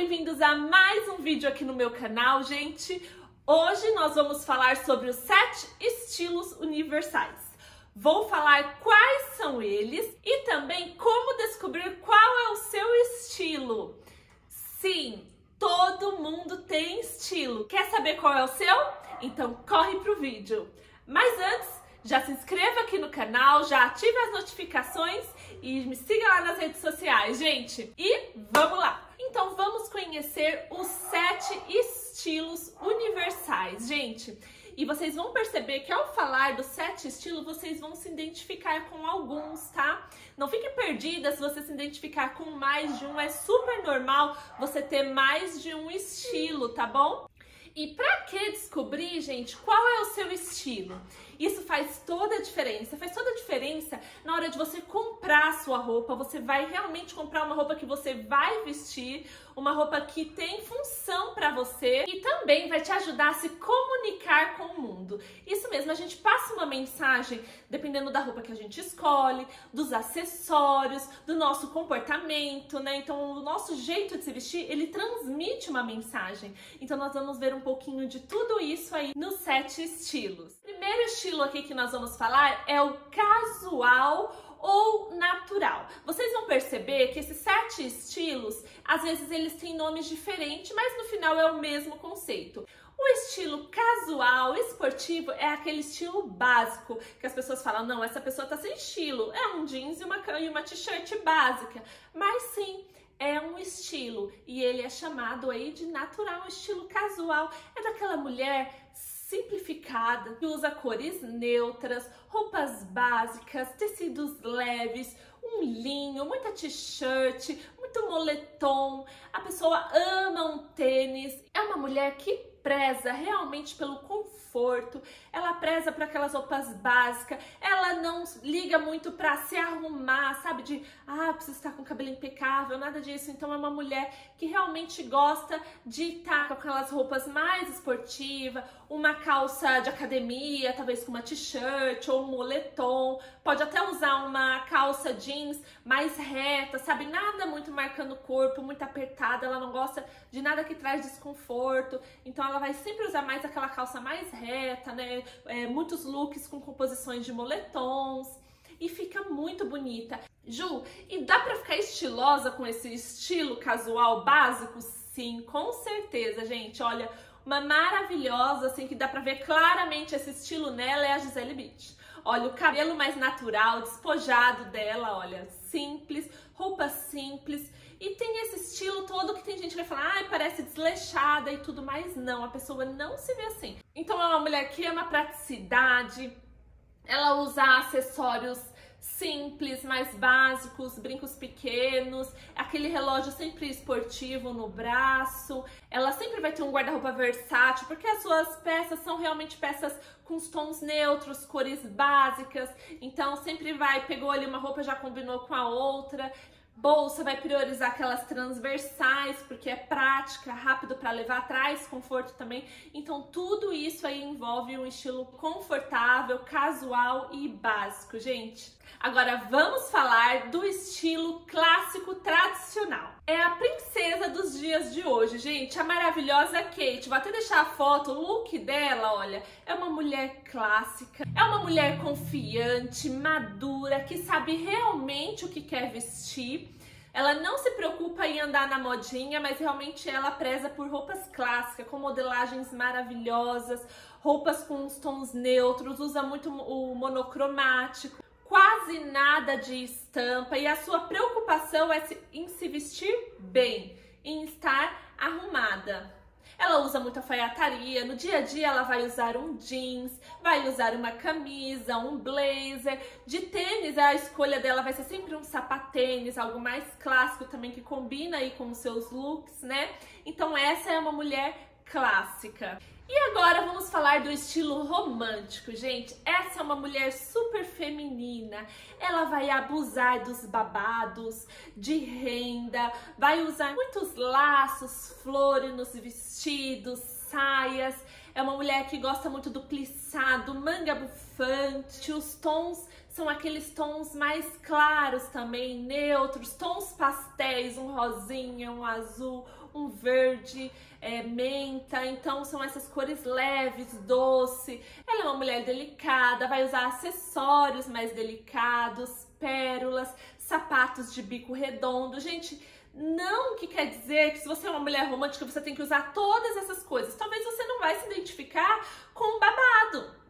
bem-vindos a mais um vídeo aqui no meu canal, gente. Hoje nós vamos falar sobre os sete estilos universais. Vou falar quais são eles e também como descobrir qual é o seu estilo. Sim, todo mundo tem estilo. Quer saber qual é o seu? Então corre pro vídeo. Mas antes, já se inscreva aqui no canal, já ative as notificações e me siga lá nas redes sociais, gente. E vamos lá! Então vamos conhecer os sete estilos universais, gente. E vocês vão perceber que ao falar dos sete estilos, vocês vão se identificar com alguns, tá? Não fique perdida se você se identificar com mais de um, é super normal você ter mais de um estilo, tá bom? E para que descobrir, gente, qual é o seu estilo? Isso faz toda a diferença. Faz toda a diferença na hora de você comprar a sua roupa. Você vai realmente comprar uma roupa que você vai vestir, uma roupa que tem função para você e também vai te ajudar a se comunicar com o mundo. Isso mesmo, a gente passa uma mensagem dependendo da roupa que a gente escolhe, dos acessórios, do nosso comportamento, né? Então, o nosso jeito de se vestir, ele transmite uma mensagem. Então, nós vamos ver um pouquinho de tudo isso aí nos sete estilos. Primeiro estilo estilo aqui que nós vamos falar é o casual ou natural. Vocês vão perceber que esses sete estilos, às vezes eles têm nomes diferentes, mas no final é o mesmo conceito. O estilo casual, esportivo, é aquele estilo básico que as pessoas falam: não, essa pessoa tá sem estilo. É um jeans e uma, e uma t-shirt básica. Mas sim, é um estilo e ele é chamado aí de natural, estilo casual. É daquela mulher simplificada, que usa cores neutras, roupas básicas, tecidos leves, um linho, muita t-shirt, muito moletom. A pessoa ama um tênis. É uma mulher que preza realmente pelo conforto, ela preza para aquelas roupas básicas, ela não liga muito para se arrumar, sabe? De, ah, precisa estar com cabelo impecável, nada disso. Então é uma mulher que realmente gosta de estar com aquelas roupas mais esportivas, uma calça de academia, talvez com uma t-shirt ou um moletom, pode até usar uma calça jeans mais reta, sabe? Nada muito marcando o corpo, muito apertada, ela não gosta de nada que traz desconforto. Então ela vai sempre usar mais aquela calça mais reta, né? É, muitos looks com composições de moletons e fica muito bonita. Ju, e dá pra ficar estilosa com esse estilo casual básico? Sim, com certeza, gente. Olha, uma maravilhosa, assim, que dá pra ver claramente esse estilo nela é a Gisele Beach. Olha, o cabelo mais natural, despojado dela, olha, simples, roupa simples. E tem esse estilo todo que tem gente que vai falar, ai, parece desleixada e tudo mais. Não, a pessoa não se vê assim. Então é uma mulher que ama praticidade, ela usa acessórios simples, mais básicos, brincos pequenos, aquele relógio sempre esportivo no braço. Ela sempre vai ter um guarda-roupa versátil, porque as suas peças são realmente peças com os tons neutros, cores básicas. Então sempre vai, pegou ali uma roupa, já combinou com a outra. Bolsa vai priorizar aquelas transversais, porque é prática, rápido para levar atrás, conforto também. Então, tudo isso aí envolve um estilo confortável, casual e básico, gente. Agora vamos falar do estilo clássico tradicional. É a princesa dos dias de hoje, gente, a maravilhosa Kate. Vou até deixar a foto, o look dela, olha, é uma mulher clássica, é uma mulher confiante, madura, que sabe realmente o que quer vestir. Ela não se preocupa em andar na modinha, mas realmente ela preza por roupas clássicas, com modelagens maravilhosas, roupas com os tons neutros, usa muito o monocromático quase nada de estampa e a sua preocupação é em se vestir bem, em estar arrumada. Ela usa muita alfaiataria, no dia a dia ela vai usar um jeans, vai usar uma camisa, um blazer. De tênis, a escolha dela vai ser sempre um sapatênis, algo mais clássico também que combina aí com os seus looks, né? Então essa é uma mulher clássica. E agora vamos falar do estilo romântico, gente. Essa é uma mulher super feminina. Ela vai abusar dos babados, de renda, vai usar muitos laços, flores nos vestidos, saias, é uma mulher que gosta muito do plissado, manga bufante, os tons são aqueles tons mais claros também, neutros, tons pastéis, um rosinha, um azul, um verde, é, menta, então são essas cores leves, doce. Ela é uma mulher delicada, vai usar acessórios mais delicados, pérolas, sapatos de bico redondo. Gente, não que quer dizer que se você é uma mulher romântica você tem que usar todas essas coisas. Talvez você não vai se identificar com babado.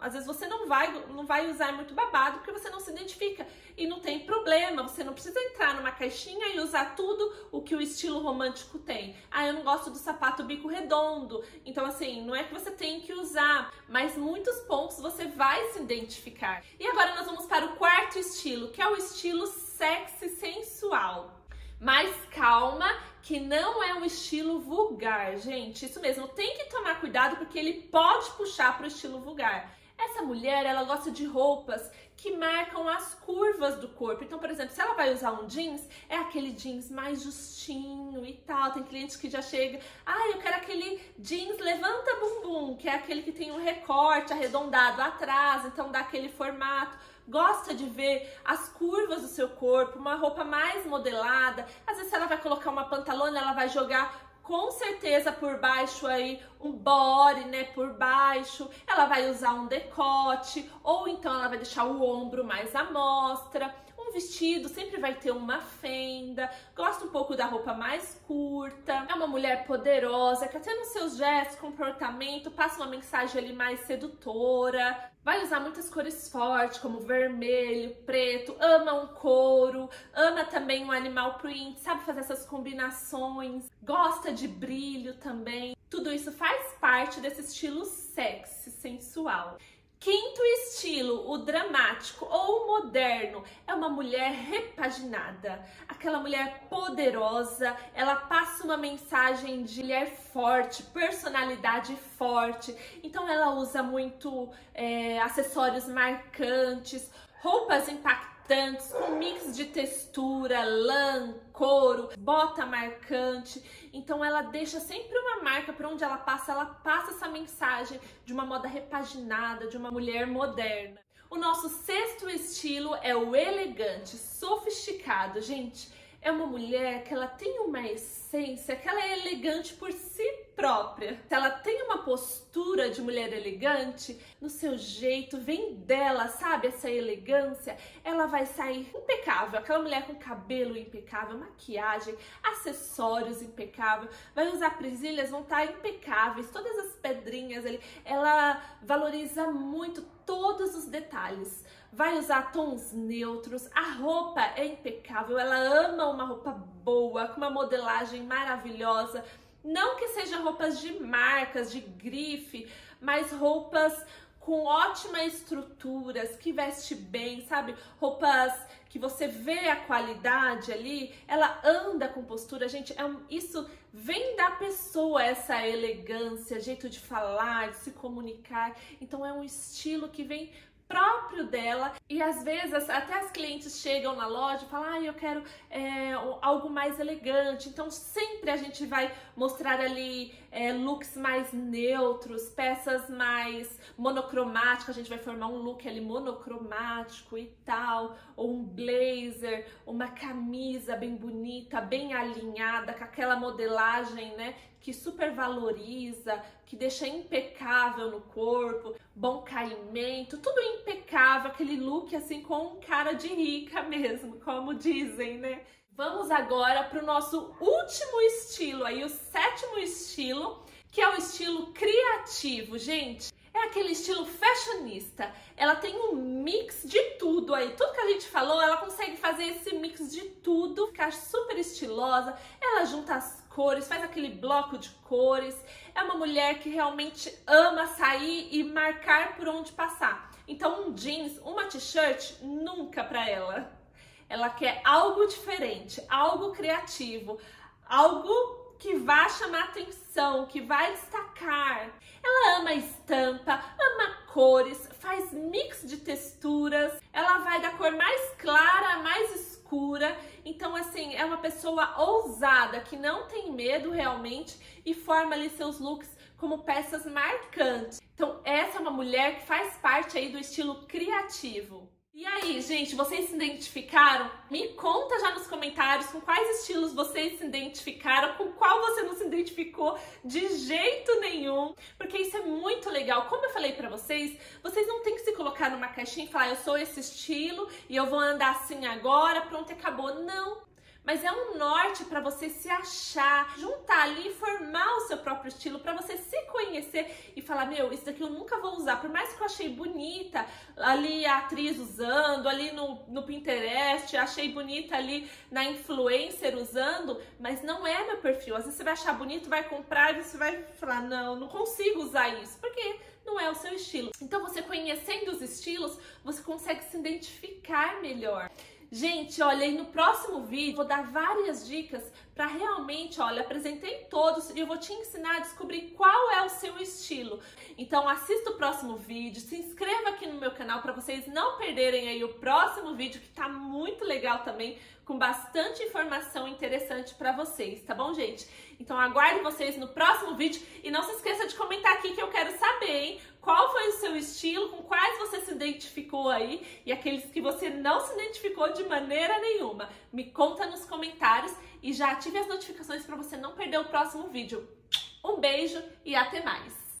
Às vezes você não vai, não vai usar muito babado porque você não se identifica. E não tem problema, você não precisa entrar numa caixinha e usar tudo o que o estilo romântico tem. Ah, eu não gosto do sapato bico redondo. Então, assim, não é que você tem que usar, mas muitos pontos você vai se identificar. E agora nós vamos para o quarto estilo, que é o estilo sexy sensual mais calma, que não é um estilo vulgar, gente. Isso mesmo, tem que tomar cuidado porque ele pode puxar para o estilo vulgar. Essa mulher, ela gosta de roupas que marcam as curvas do corpo. Então, por exemplo, se ela vai usar um jeans, é aquele jeans mais justinho e tal. Tem clientes que já chegam, ah, eu quero aquele jeans levanta bumbum, que é aquele que tem um recorte arredondado atrás, então dá aquele formato gosta de ver as curvas do seu corpo, uma roupa mais modelada. Às vezes, se ela vai colocar uma pantalona, ela vai jogar com certeza por baixo aí um body, né, por baixo. Ela vai usar um decote ou então ela vai deixar o ombro mais à mostra um vestido sempre vai ter uma fenda, gosta um pouco da roupa mais curta, é uma mulher poderosa, que até nos seus gestos, comportamento, passa uma mensagem ali mais sedutora, vai usar muitas cores fortes, como vermelho, preto, ama um couro, ama também um animal print, sabe fazer essas combinações, gosta de brilho também. Tudo isso faz parte desse estilo sexy, sensual. Quinto estilo, o dramático ou o moderno, é uma mulher repaginada, aquela mulher poderosa, ela passa uma mensagem de mulher forte, personalidade forte, então ela usa muito é, acessórios marcantes, roupas impactantes importantes, com mix de textura, lã, couro, bota marcante. Então ela deixa sempre uma marca para onde ela passa, ela passa essa mensagem de uma moda repaginada, de uma mulher moderna. O nosso sexto estilo é o elegante, sofisticado. Gente, é uma mulher que ela tem uma essência, que ela é elegante por si própria. Se ela tem uma postura de mulher elegante, no seu jeito, vem dela, sabe? Essa elegância, ela vai sair impecável. Aquela mulher com cabelo impecável, maquiagem, acessórios impecável, vai usar presilhas, vão estar impecáveis, todas as pedrinhas ali. Ela valoriza muito todos os detalhes. Vai usar tons neutros, a roupa é impecável, ela ama uma roupa boa, com uma modelagem maravilhosa. Não que sejam roupas de marcas, de grife, mas roupas com ótimas estruturas, que veste bem, sabe? Roupas que você vê a qualidade ali, ela anda com postura, gente, é um, isso vem da pessoa, essa elegância, jeito de falar, de se comunicar. Então é um estilo que vem próprio dela e às vezes até as clientes chegam na loja e falam, ah, eu quero é, algo mais elegante. Então sempre a gente vai mostrar ali é, looks mais neutros, peças mais monocromáticas. A gente vai formar um look ali monocromático e tal, ou um blazer, uma camisa bem bonita, bem alinhada, com aquela modelagem, né? Que super valoriza, que deixa impecável no corpo, bom caimento, tudo impecável, aquele look assim com cara de rica mesmo, como dizem, né? Vamos agora para o nosso último estilo, aí o sétimo estilo, que é o estilo criativo, gente. É aquele estilo fashionista. Ela tem um mix de tudo aí. Tudo que a gente falou, ela consegue fazer esse mix de tudo, ficar super estilosa. Ela junta as cores, faz aquele bloco de cores. É uma mulher que realmente ama sair e marcar por onde passar. Então, um jeans, uma t-shirt, nunca para ela. Ela quer algo diferente, algo criativo, algo que vai chamar atenção, que vai destacar. Estampa, ama cores, faz mix de texturas. Ela vai da cor mais clara, mais escura. Então, assim, é uma pessoa ousada, que não tem medo realmente e forma ali seus looks como peças marcantes. Então, essa é uma mulher que faz parte aí do estilo criativo. E aí, gente, vocês se identificaram? Me conta já nos comentários com quais estilos vocês se identificaram, com qual você não se identificou de jeito nenhum, porque isso é muito legal. Como eu falei para vocês, vocês não tem que se colocar numa caixinha e falar, eu sou esse estilo e eu vou andar assim agora, pronto, acabou. Não, mas é um norte para você se achar, juntar ali seu próprio estilo, para você se conhecer e falar: meu, isso daqui eu nunca vou usar, por mais que eu achei bonita ali a atriz usando, ali no, no Pinterest, achei bonita ali na influencer usando, mas não é meu perfil. Às vezes você vai achar bonito, vai comprar e você vai falar: não, não consigo usar isso, porque não é o seu estilo. Então, você conhecendo os estilos, você consegue se identificar melhor. Gente, olha, aí no próximo vídeo vou dar várias dicas para realmente, olha, apresentei todos e eu vou te ensinar a descobrir qual é o seu estilo. Então assista o próximo vídeo, se inscreva aqui no meu canal para vocês não perderem aí o próximo vídeo que tá muito legal também, com bastante informação interessante para vocês, tá bom, gente? Então aguardo vocês no próximo vídeo e não se esqueça de comentar aqui que eu quero saber, hein? Qual foi o seu estilo, com quais você se identificou aí e aqueles que você não se identificou de maneira nenhuma. Me conta nos comentários e já ative as notificações para você não perder o próximo vídeo. Um beijo e até mais!